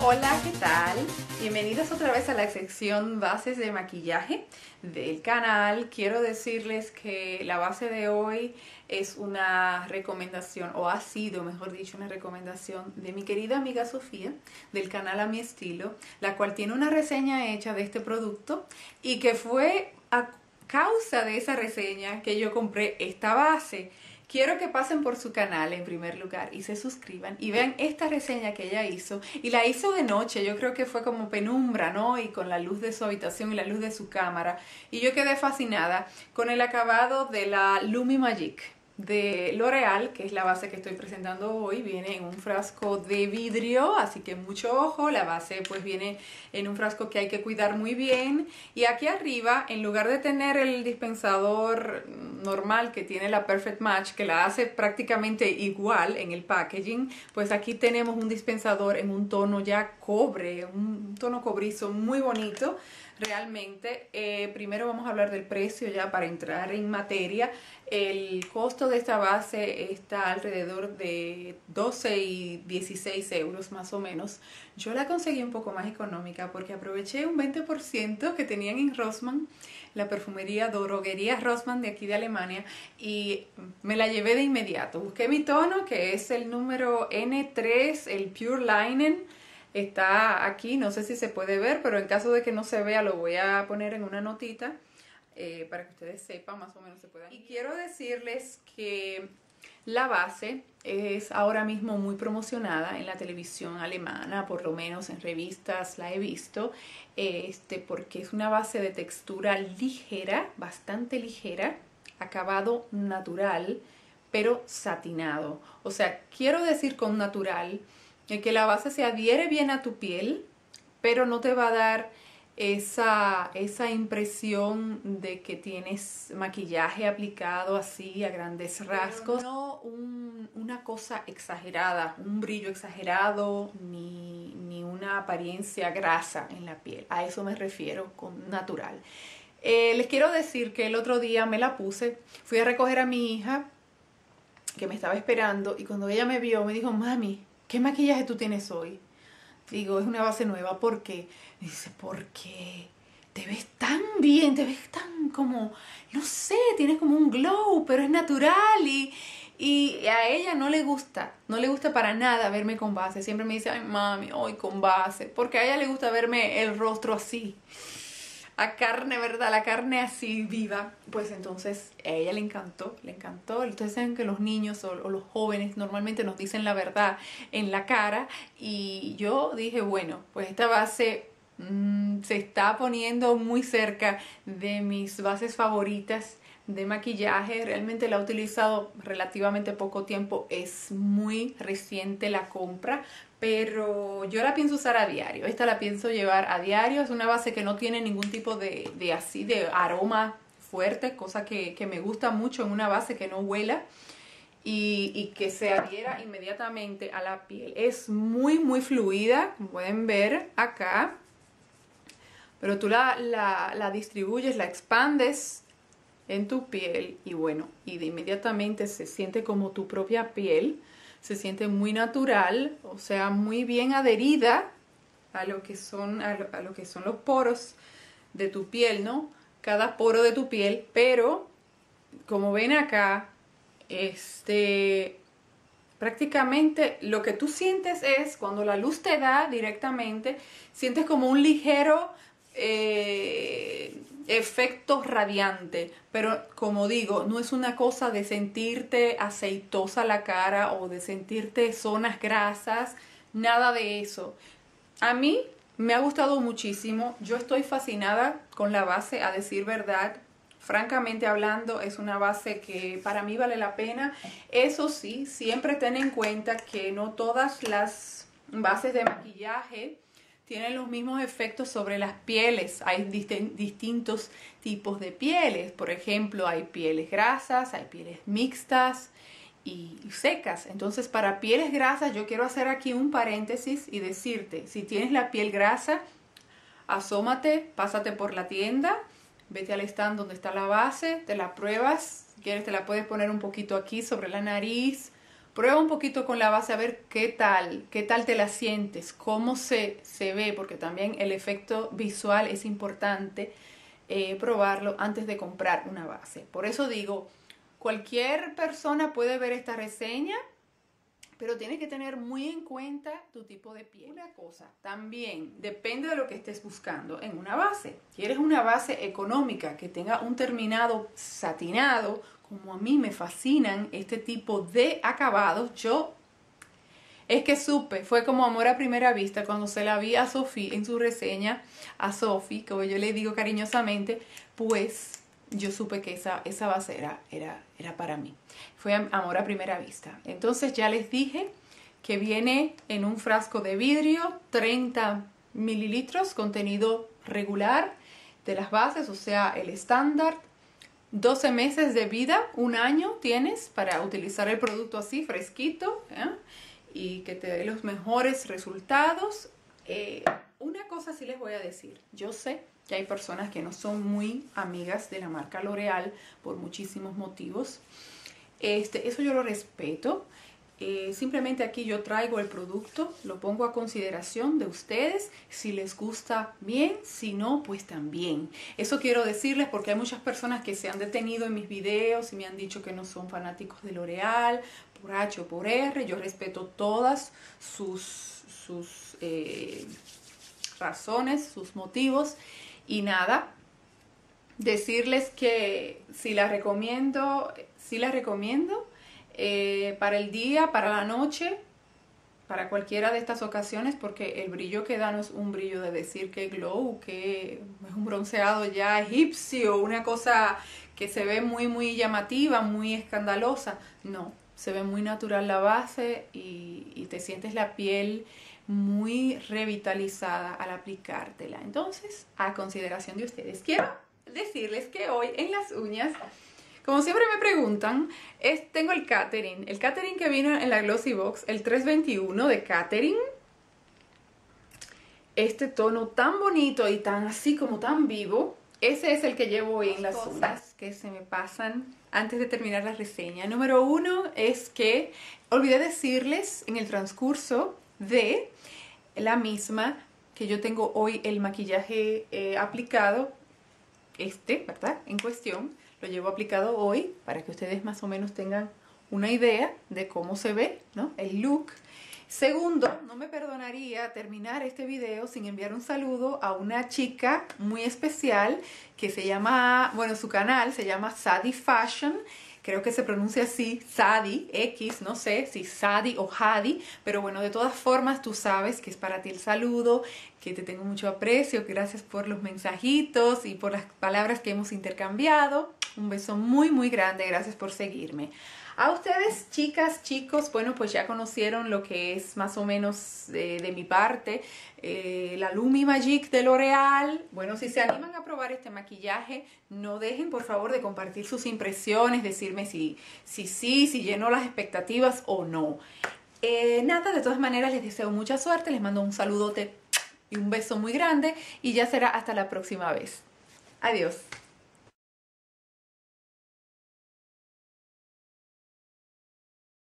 Hola, ¿qué tal? Bienvenidos otra vez a la sección bases de maquillaje del canal. Quiero decirles que la base de hoy es una recomendación, o ha sido, mejor dicho, una recomendación de mi querida amiga Sofía del canal A Mi Estilo, la cual tiene una reseña hecha de este producto y que fue a causa de esa reseña que yo compré esta base. Quiero que pasen por su canal en primer lugar y se suscriban y vean esta reseña que ella hizo. Y la hizo de noche, yo creo que fue como penumbra, ¿no? Y con la luz de su habitación y la luz de su cámara. Y yo quedé fascinada con el acabado de la Lumi Magic de L'Oreal, que es la base que estoy presentando hoy, viene en un frasco de vidrio, así que mucho ojo, la base pues viene en un frasco que hay que cuidar muy bien y aquí arriba, en lugar de tener el dispensador normal que tiene la Perfect Match, que la hace prácticamente igual en el packaging, pues aquí tenemos un dispensador en un tono ya cobre, un tono cobrizo muy bonito, realmente. Eh, primero vamos a hablar del precio ya para entrar en materia. El costo de esta base está alrededor de 12 y 16 euros más o menos. Yo la conseguí un poco más económica porque aproveché un 20% que tenían en Rossmann, la perfumería, droguería Rossmann de aquí de Alemania y me la llevé de inmediato. Busqué mi tono que es el número N3, el Pure Linen está aquí, no sé si se puede ver, pero en caso de que no se vea lo voy a poner en una notita eh, para que ustedes sepan más o menos se puedan. Y quiero decirles que la base es ahora mismo muy promocionada en la televisión alemana, por lo menos en revistas la he visto, este, porque es una base de textura ligera, bastante ligera, acabado natural, pero satinado. O sea, quiero decir con natural en que la base se adhiere bien a tu piel, pero no te va a dar esa, esa impresión de que tienes maquillaje aplicado así a grandes rasgos. no una cosa exagerada, un brillo exagerado, ni, ni, una apariencia grasa en la piel. A eso me refiero con natural. Eh, les quiero decir que el otro día me la puse, fui a recoger a mi hija que me estaba esperando y cuando ella me vio me dijo, mami, ¿qué maquillaje tú tienes hoy? Digo, es una base nueva. ¿Por qué? Dice, porque te ves tan bien, te ves tan como, no sé, tienes como un glow, pero es natural y, y a ella no le gusta, no le gusta para nada verme con base. Siempre me dice, ay mami, hoy con base, porque a ella le gusta verme el rostro así a carne, ¿verdad? La carne así viva, pues entonces a ella le encantó, le encantó. Ustedes saben que los niños o, los jóvenes normalmente nos dicen la verdad en la cara y yo dije, bueno, pues esta base mm, se está poniendo muy cerca de mis bases favoritas de maquillaje. Realmente la he utilizado relativamente poco tiempo, es muy reciente la compra, pero yo la pienso usar a diario. Esta la pienso llevar a diario. Es una base que no tiene ningún tipo de, así de aroma fuerte, cosa que, me gusta mucho en una base que no huela y, que se adhiera inmediatamente a la piel. Es muy muy fluida, como pueden ver acá. Pero tú la, la, la distribuyes, la expandes en tu piel y bueno, y de inmediatamente se siente como tu propia piel se siente muy natural, o sea, muy bien adherida a lo que son, a lo, que son los poros de tu piel, ¿no? Cada poro de tu piel, pero como ven acá, este, prácticamente lo que tú sientes es cuando la luz te da directamente, sientes como un ligero eh, efecto radiante, pero como digo, no es una cosa de sentirte aceitosa la cara o de sentirte zonas grasas, nada de eso. A mí me ha gustado muchísimo, yo estoy fascinada con la base, a decir verdad, francamente hablando, es una base que para mí vale la pena. Eso sí, siempre ten en cuenta que no todas las bases de maquillaje tienen los mismos efectos sobre las pieles. Hay distintos tipos de pieles. Por ejemplo, hay pieles grasas, hay pieles mixtas y secas. Entonces, para pieles grasas, yo quiero hacer aquí un paréntesis y decirte, si tienes la piel grasa, asómate, pásate por la tienda, vete al stand donde está la base, te la pruebas. Si quieres, te la puedes poner un poquito aquí sobre la nariz, Prueba un poquito con la base a ver qué tal, qué tal te la sientes, cómo se, se ve, porque también el efecto visual es importante eh, probarlo antes de comprar una base. Por eso digo, cualquier persona puede ver esta reseña, pero tiene que tener muy en cuenta tu tipo de piel. Una cosa, también depende de lo que estés buscando en una base. ¿Quieres una base económica que tenga un terminado satinado? Como a mí me fascinan este tipo de acabados, yo es que supe, fue como amor a primera vista cuando se la vi a Sofía en su reseña, a Sophie, como yo le digo cariñosamente, pues yo supe que esa, esa base era, era, era para mí. Fue amor a primera vista. Entonces ya les dije que viene en un frasco de vidrio, 30 mililitros, contenido regular de las bases, o sea, el estándar. 12 meses de vida, un año tienes para utilizar el producto así, fresquito. ¿eh? y que te dé los mejores resultados. Eh, una cosa sí les voy a decir, yo sé que hay personas que no son muy amigas de la marca L'Oreal por muchísimos motivos. Este, eso yo lo respeto. Eh, simplemente aquí yo traigo el producto, lo pongo a consideración de ustedes. Si les gusta bien, si no, pues también. Eso quiero decirles porque hay muchas personas que se han detenido en mis videos y me han dicho que no son fanáticos de L'Oreal por H o por R. Yo respeto todas sus, sus eh, razones, sus motivos. Y nada, decirles que si la recomiendo, si la recomiendo eh, para el día, para la noche, para cualquiera de estas ocasiones, porque el brillo que da no es un brillo de decir que glow, que es un bronceado ya egipcio, una cosa que se ve muy, muy llamativa, muy escandalosa. No, se ve muy natural la base y, y te sientes la piel muy revitalizada al aplicártela. Entonces, a consideración de ustedes, quiero decirles que hoy en las uñas como siempre me preguntan, es, tengo el Catering. El Catering que vino en la Glossy Box, el 321 de Catering. Este tono tan bonito y tan así como tan vivo. Ese es el que llevo hoy en las uñas que se me pasan antes de terminar la reseña. Número uno es que olvidé decirles en el transcurso de la misma que yo tengo hoy el maquillaje eh, aplicado, este, ¿verdad? En cuestión lo llevo aplicado hoy para que ustedes más o menos tengan una idea de cómo se ve ¿no? el look. Segundo, no me perdonaría terminar este video sin enviar un saludo a una chica muy especial que se llama, bueno, su canal se llama Sadie Fashion creo que se pronuncia así, Sadi, X, no sé si Sadi o Hadi, pero bueno, de todas formas tú sabes que es para ti el saludo, que te tengo mucho aprecio, gracias por los mensajitos y por las palabras que hemos intercambiado. Un beso muy, muy grande, gracias por seguirme. A ustedes, chicas, chicos, bueno, pues ya conocieron lo que es más o menos de, mi parte, eh, la Lumi Magic de L'Oreal. Bueno, si se animan a probar este maquillaje, no dejen por favor de compartir sus impresiones, decirme si sí, si, si, llenó las expectativas o no. Eh, nada, de todas maneras les deseo mucha suerte, les mando un saludote y un beso muy grande y ya será hasta la próxima vez. Adiós.